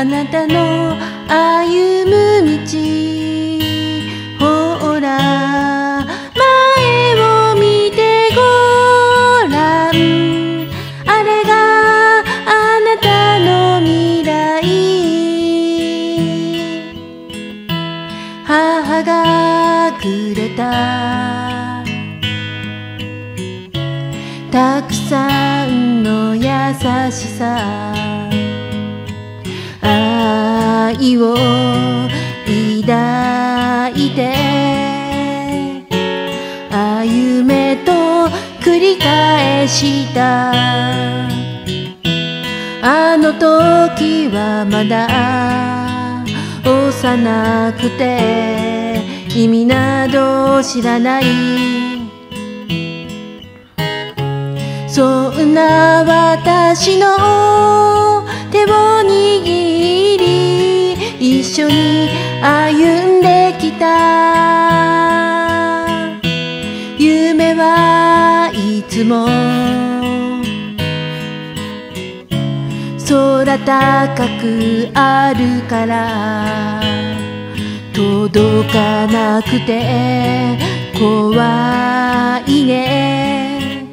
あなたの歩む道ほら前を見てごらん。あれがあなたの未来。母がくれた。たくさんの優しさ。を抱いて歩めと繰り返した。あの時はまだ幼くて意味など知らない。そんな私のた夢はいつも空高くあるから届かなくて怖いね。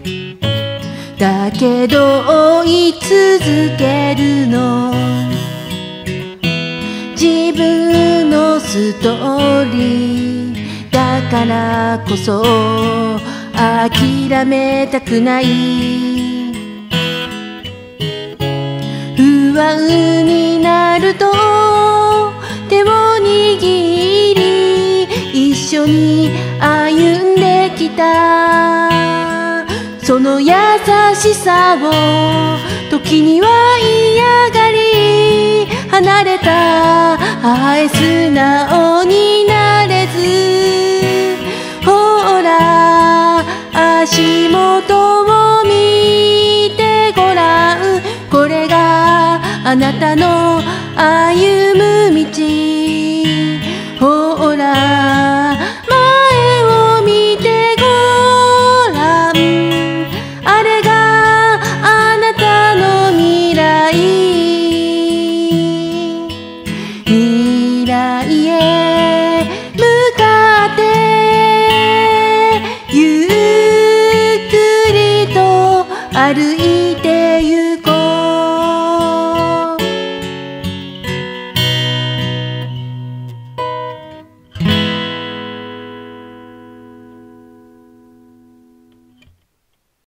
だけど追い続けるの。ストーリーだからこそ諦めたくない。不安になると手を握り一緒に歩んできた。その優しさを時には嫌がりはい素直になれず。ほら足元を見てごらん。これがあなたの歩む道。